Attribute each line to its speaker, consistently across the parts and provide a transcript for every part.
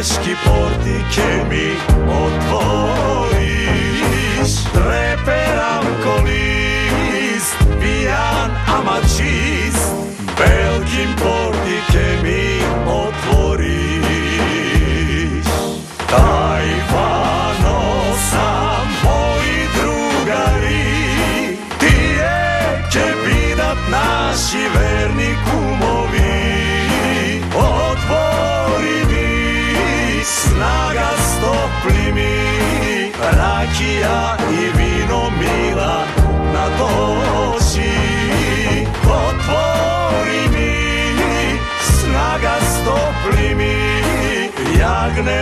Speaker 1: Nebeski portike mi otvoriš Treperam kolis, pijan amačin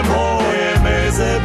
Speaker 1: moje meze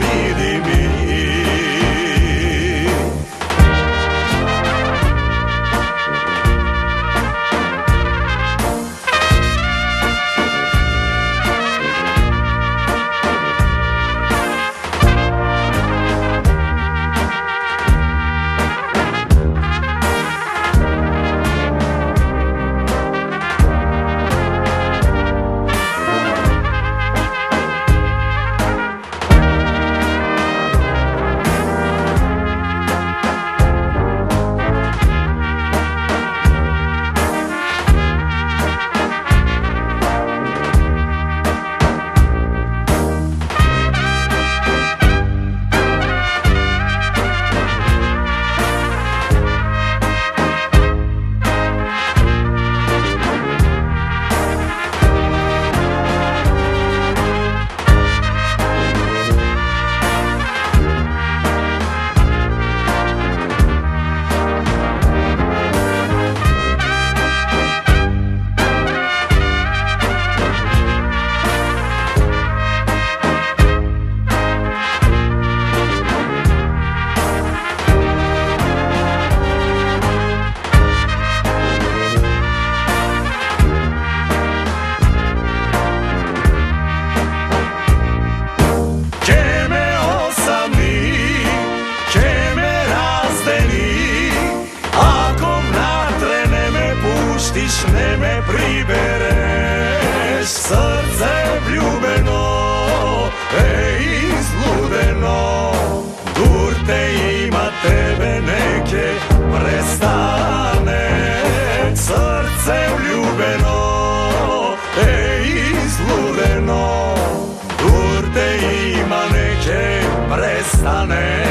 Speaker 1: nestane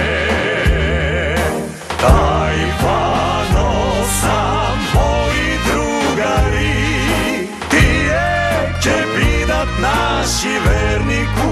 Speaker 1: Taj fano sam, moji drugari Ti je će bidat naši verniku.